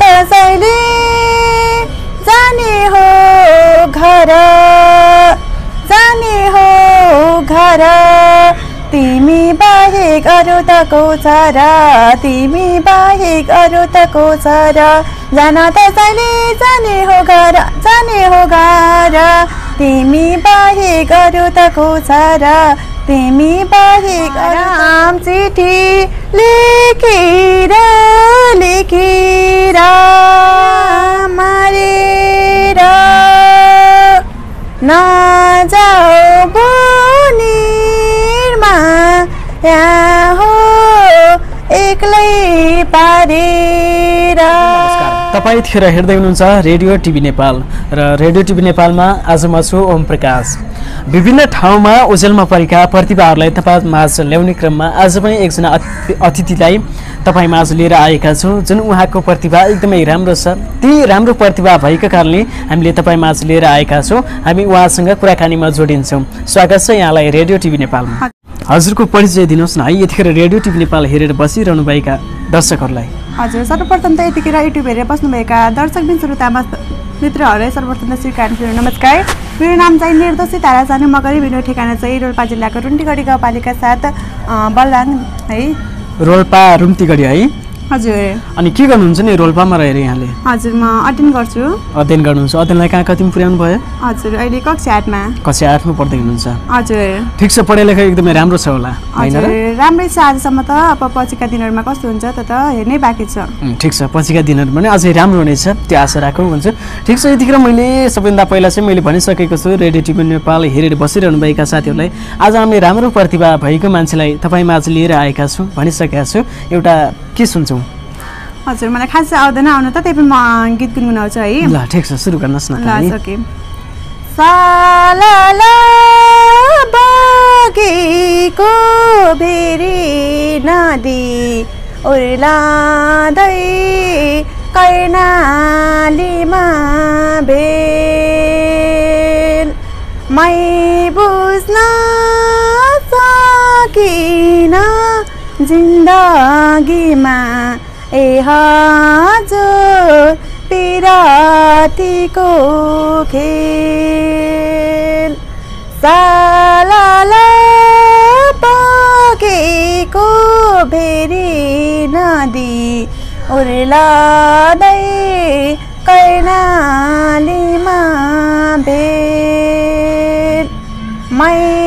त्यसैले जाने हो घर जाने हो घर। तिमी बाहेक अरू त को छ र तिमी बाहेक अरू त को छ र जान त्यसैले जाने हो घर जाने हो घर। तिमी बाहेक अरू त को छ र तिमी बाहेक राम चिठी लेखेर लेखेर मारेर। नजाऊ बुनिरमा यहाँ हो एक्लै पारेर। तपाईँ यतिखेर हेर्दै हुनुहुन्छ रेडियो टिभी नेपाल र रेडियो टिभी नेपालमा आज म छु ओम प्रकाश। विभिन्न ठाउँमा ओजेलमा परेका प्रतिभाहरूलाई तपाईँ माझ ल्याउने क्रममा आज पनि एकजना अति- अतिथिलाई तपाईँ माझ लिएर आएका छौँ जुन उहाँको प्रतिभा एकदमै राम्रो छ। ती राम्रो प्रतिभा भएका कारणले हामीले तपाईँ माझ लिएर आएका छौँ। हामी उहाँसँग कुराकानीमा जोडिन्छौँ। स्वागत छ यहाँलाई रेडियो टिभी नेपालमा। हजुरको परिचय दिनुहोस् न है। यतिखेर रेडियो टिभी नेपाल हेरेर बसिरहनुभएका दर्शकहरूलाई। हजुर सर्वप्रथम त यतिखेर युट्युब हेरेर बस्नुभएका दर्शक बिन श्रोता मित्रहरूलाई सर्वप्रथम त मेरो नमस्कार। मेरो नाम चाहिँ निर्दोषी तारा सानु मगरी मेरो ठेगाना चाहिँ रोल्पा जिल्लाको रुन्टीगढी गाउँपालिका साथ अँ, बलराङ है। रोल्पा रुम्तीगढी है। हजुर। अनि के गर्नुहुन्छ नि रोल्पामा रहेर यहाँले? हजुर म अटेन्ड गर्छु। अध्ययन गर्नुहुन्छ। अध्ययनलाई कहाँ कतिमा पुर्याउनु भयो? हजुर अहिले कक्षा आठमा। कक्षा आठमा पढ्दै हुनुहुन्छ। हजुर। ठिक छ पढाइ लेखाइ एकदमै राम्रो छ होला। होइन राम्रै छ आजसम्म त। अब पछिका दिनहरूमा कस्तो हुन्छ त त हेर्नै बाँकी छ। ठिक छ। पछिका दिनहरू पनि अझै राम्रो हुनेछ। त्यो आशा राखौँ हुन्छ। ठिक छ यतिखेर मैले सबैभन्दा पहिला चाहिँ मैले भनिसकेको छु रेडियो टिभी नेपाल हेरेर बसिरहनुभएका साथीहरूलाई। आज हामीले राम्रो प्रतिभा भएको मान्छेलाई तपाईँमा आज लिएर आएका छौँ भनिसकेका छु। एउटा के सुन्छौँ? हजुर मलाई खासै आउँदैन आउनु त त्यही पनि म गीत गुनगुनाउँछु है। ल ठिक छ सुरु गर्नुहोस् न ल साला बगेको भेरी नदी उर्लाँदै कर्णालीमा भेल मै बुझ्न सकिन जिन्दगीमा ए हजुर पिरातीको खेल। बगेको भेरी नदी उर्लाँदै कर्णालीमा भेल। मै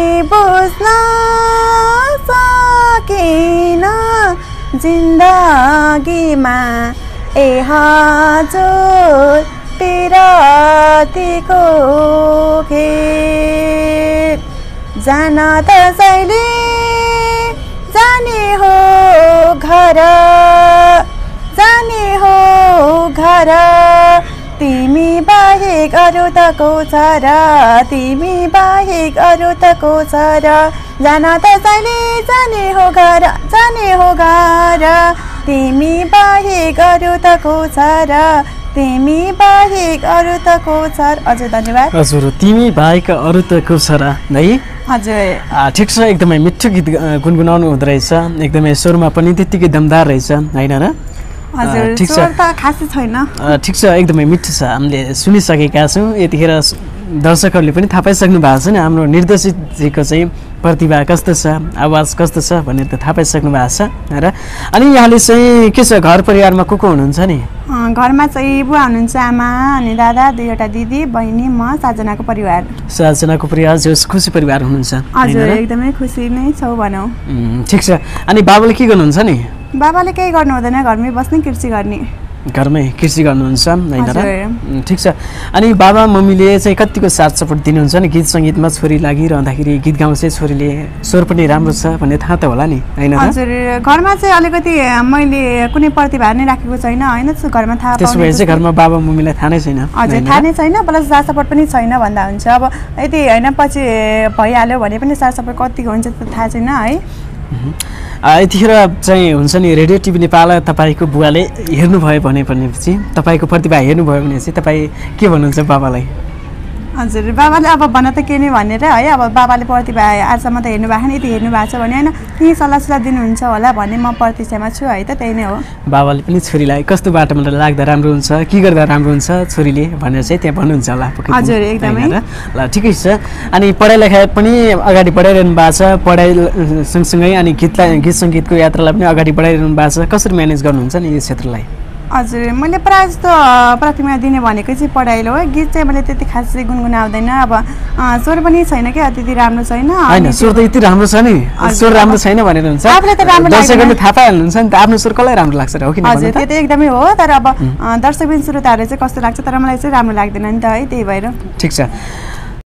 जिन्दगीमा ए हजुर पिरातीको खेल जान त्यसैले जाने हो घर जाने हो घर। तिमी बाहेक अरू त को छ र? तिमी बाहेक अरू त को छ र? जान त्यसैले जाने हो घर जाने हो घर तिमी बाहेक अरू त को छ र तिमी बाहेक अरू त को छ हजुर धन्यवाद। हजुर तिमी बाहेक अरू त को छ र है? हजुर। ठिक छ एकदमै मिठो गीत गुनगुनाउनु हुँदो रहेछ। एकदमै स्वरमा पनि त्यत्तिकै दमदार रहेछ होइन र? ठिक छ। त खासै छैन। ठिक छ एकदमै मिठो छ। हामीले सुनिसकेका छौँ यतिखेर दर्शकहरूले पनि थाहा पाइसक्नु भएको छ नि हाम्रो निर्देशितजीको चाहिँ प्रतिभा कस्तो छ आवाज कस्तो छ भनेर त थाहा पाइसक्नु भएको छ। र अनि यहाँले चाहिँ के छ घर परिवारमा को को हुनुहुन्छ नि? घरमा चाहिँ बुवा हुनुहुन्छ आमा अनि दादा दुईवटा दिदी बहिनी म सातजनाको परिवार। सातजनाको परिवार जो खुसी परिवार हुनुहुन्छ। हजुर? एकदमै खुसी नै छौ भनौँ। ठिक छ। अनि बाबाले के गर्नुहुन्छ नि? बाबाले केही गर्नु हुँदैन घरमै बस्ने कृषि गर्ने। घरमै कृषि गर्नुहुन्छ होइन र ठिक छ। अनि बाबा मम्मीले चाहिँ कतिको साथ सपोर्ट दिनुहुन्छ नि? गीत सङ्गीतमा छोरी लागिरहँदाखेरि गीत गाउँछ छोरीले स्वर पनि राम्रो छ भन्ने थाहा त होला नि होइन हजुर घरमा चाहिँ अलिकति मैले कुनै प्रतिभा नै राखेको छैन होइन? घरमा थाहा त्यसो भए चाहिँ घरमा बाबा मम्मीलाई थाहा नै छैन हजुर थाहा? नै छैन प्लस साथ सपोर्ट पनि छैन भन्दा हुन्छ। अब यदि होइन पछि भइहाल्यो भने पनि साथ सपोर्ट कतिको हुन्छ थाहा छैन है? यतिखेर चाहिँ हुन्छ नि रेडियो टिभी नेपाल तपाईँको बुवाले हेर्नुभयो भने भनेपछि तपाईँको प्रतिभा हेर्नुभयो भने चाहिँ तपाईँ के भन्नुहुन्छ बाबालाई? हजुर बाबाले अब भन त के नै भनेर है अब बाबाले प्रतिभा आजसम्म त हेर्नु भएको छैन यति हेर्नु भएको छ भने होइन केही सल्लाह सुल्लाह दिनुहुन्छ होला भन्ने म प्रतीक्षामा छु है त त्यही नै हो। बाबाले पनि छोरीलाई कस्तो बाटोमा लाग्दा राम्रो हुन्छ के गर्दा राम्रो हुन्छ छोरीले भनेर चाहिँ त्यहाँ भन्नुहुन्छ होला हजुर, एकदमै। ल ठिकै छ। अनि पढाइ लेखाइ पनि अगाडि बढाइरहनु भएको छ पढाइ सँगसँगै अनि गीतलाई गीत सङ्गीतको यात्रालाई पनि अगाडि बढाइरहनु भएको छ कसरी म्यानेज गर्नुहुन्छ नि यो क्षेत्रलाई? हजुर मैले प्रायः जस्तो प्राथमिकता दिने भनेको चाहिँ पढाइ हो। गीत चाहिँ मैले त्यति खास चाहिँ गुनगुनाउँदैन। अब स्वर पनि छैन क्या त्यति राम्रो छैन। होइन स्वर त यति राम्रो छ नि। स्वर राम्रो छैन भनेर हुन्छ। आफूलाई त राम्रो दर्शकहरूले। थाहा पाइहाल्नुहुन्छ नि त। आफ्नो स्वर कसलाई राम्रो लाग्छ र हो किन हजुर? त्यो त एकदमै हो। तर अब अ, दर्शकबिन श्रोताहरू चाहिँ कस्तो लाग्छ तर मलाई चाहिँ राम्रो लाग्दैन नि त है त्यही भएर। ठिक छ।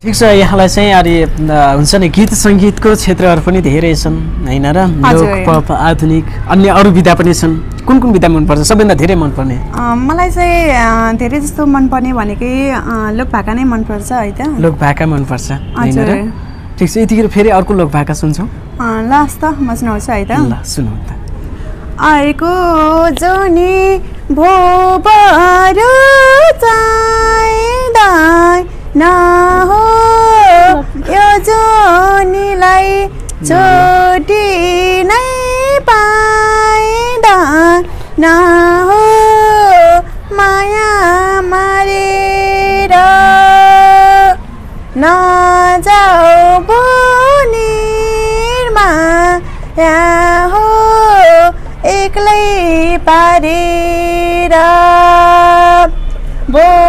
ठिक छ यहाँलाई चाहिँ अहिले हुन्छ नि गीत सङ्गीतको क्षेत्रहरू पनि धेरै छन् होइन र? हजुर। लोक पप आधुनिक अन्य अरू विधा पनि छन्। कुन कुन विधा मनपर्छ? सबैभन्दा धेरै मनपर्ने? मलाई चाहिँ धेरै जस्तो मनपर्ने भनेकै लोक भाका नै मनपर्छ है त? लोक भाका मनपर्छ होइन र? हजुर। ठिक छ यतिखेर फेरि अर्को लोक भाका सुन्छौँ। अ, ल हस् त म सुनाउँछु है त? ल सुनौ त। अर्को जोनी भोबरो चाहिँदा नहो यो जोनीलाई छोटी नै पाइँदा नहो माया मारेर। नजाऊ बुनिरमा हो एक्लै पारेर। बोबारो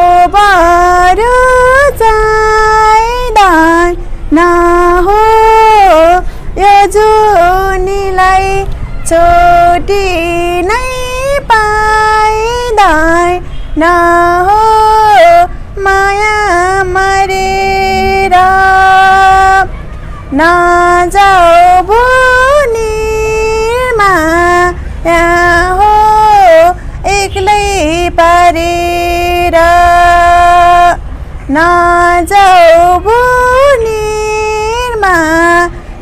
नजाऊ बुनिरमा यहाँ हो एक्लै पारेर नजाऊ बुनिरमा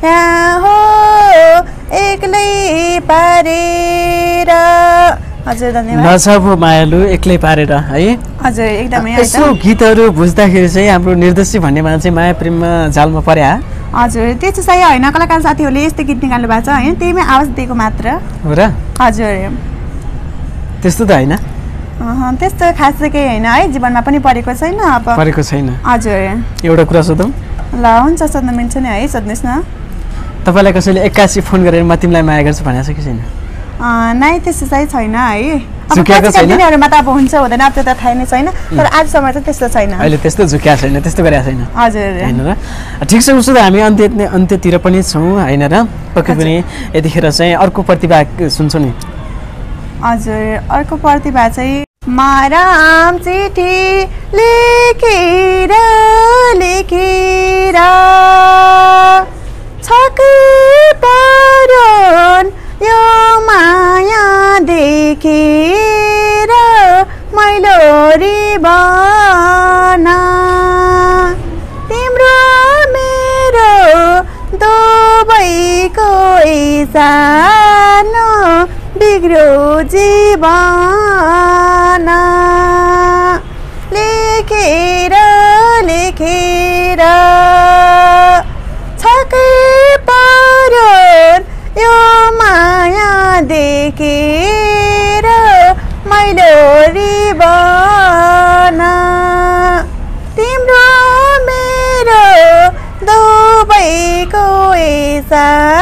यहाँ हो एक्लै पारेर हजुर धन्यवाद नजाबो मायालु एक्लै पारेर है हजुर एकदमै यसो। गीतहरू बुझ्दाखेरि चाहिँ हाम्रो निर्देशी भन्ने मान्छे माया प्रेममा जालमा पर्या हजुर त्यस्तो चाहिँ होइन। कलाकार साथीहरूले यस्तो गीत निकाल्नु भएको छ होइन? त्यहीमै आवाज दिएको मात्र। हो र? हजुर। त्यस्तो त होइन? त्यस्तो खास चाहिँ केही होइन है? जीवनमा पनि परेको छैन अब। परेको छैन। हजुर। एउटा कुरा सोधौँ? ल हुन्छ सोध्नु मिल्छ नि है सोध्नुहोस् न। तपाईँलाई कसैले एक्कासी फोन गरेर म तिमीलाई माया गर्छु भनेको छ कि छैन? नै त्यस्तो चाहिँ छैन है। दिनहरूमा त अब हुन्छ हुँदैन। त्यो त थाहा नै छैन। तर आजसम्म चाहिँ त्यस्तो छैन। अहिले त्यस्तो झुक्या छैन त्यस्तो गरेको छैन। हजुर। होइन र? ठिक छ उसो त हामी अन्त्य अन्त्यतिर पनि छौँ होइन र? पक्कै पनि यतिखेर चाहिँ अर्को प्रतिभा सुन्छौँ नि। हजुर अर्को प्रतिभा चाहिँ माराम चिठी लेखेर लेखेर सानो बिग्रो जीवन। लेखेर लेखेर छकै परोन् यो माया देखेर मैलो रिबन। तिम्रो मेरो दुबैको सानो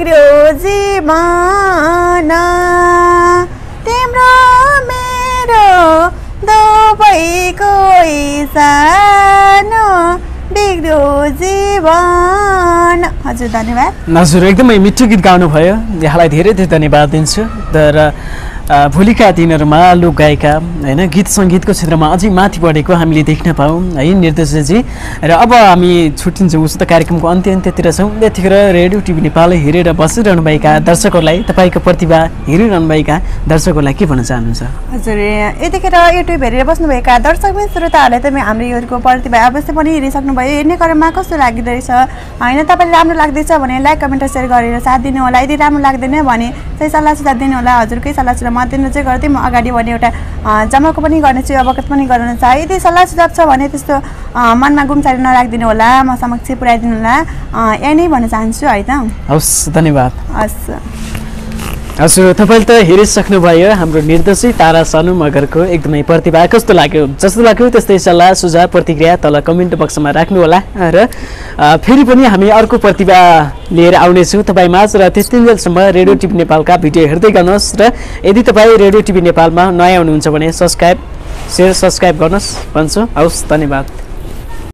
बिग्रियो जीवन तिम्रो मेरो दुबैको सानो बिग्रियो जीवन। हजुर धन्यवाद। हजुर एकदमै मिठो गीत गाउनुभयो। यहाँलाई धेरै धेरै धन्यवाद दिन्छु। तर भोलिका दिनहरूमा लोक गायिका होइन गीत सङ्गीतको क्षेत्रमा अझै माथि बढेको हामीले देख्न पाऊँ है निर्देशजी र अब हामी छुट्टिन्छौँ उसो त कार्यक्रमको अन्त्य अन्त्यतिर छौँ। यतिखेर रेडियो टिभी नेपाल हेरेर बसिरहनुभएका दर्शकहरूलाई तपाईँको प्रतिभा हेरिरहनुभएका दर्शकहरूलाई के भन्न चाहनुहुन्छ? हजुर यतिखेर युट्युब हेरेर बस्नुभएका दर्शक श्रोताहरूलाई त हाम्रो प्रतिभा अवश्य पनि हेरिसक्नुभयो। हेर्ने क्रममा कस्तो लाग्दो रहेछ होइन तपाईँलाई राम्रो लाग्दैछ भने लाइक कमेन्ट सेयर गरेर साथ दिनु होला यदि राम्रो लाग्दैन भने चाहिँ सल्लाह सुझाव दिनु होला हजुरकै सल्लाह सुझाव मध्यनजर गर्दै म अगाडि बढ्ने एउटा जमाको पनि गर्नेछु अवगत पनि गराउन चाहे यदि सल्लाह सुझाव छ भने त्यस्तो मनमा गुम्सारी नराखिदिनु होला म समक्ष पुऱ्याइदिनु होला। यही नै भन्न चाहन्छु है त? हवस् धन्यवाद। हस् हजुर तपाईँले त हेरिसक्नुभयो हाम्रो निर्देशित तारा सानु मगरको एकदमै प्रतिभा कस्तो लाग्यो? जस्तो लाग्यो त्यस्तै सल्लाह सुझाव प्रतिक्रिया तल कमेन्ट बक्समा राख्नुहोला। र फेरि पनि हामी अर्को प्रतिभा लिएर आउनेछौँ तपाईँ माझ र त्यतिन्जेलसम्म रेडियो टिभी नेपालका भिडियो हेर्दै गर्नुहोस् र यदि तपाईँ रेडियो टिभी नेपालमा नयाँ हुनुहुन्छ भने सब्सक्राइब सेयर सब्सक्राइब गर्नुहोस्। भन्छु हवस् धन्यवाद।